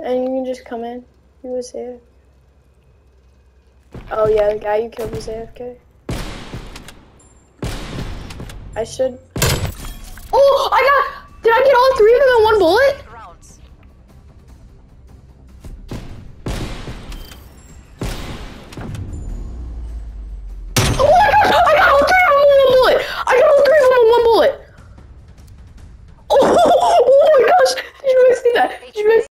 And you can just come in. He was here. Oh yeah, the guy you killed was AFK. I should.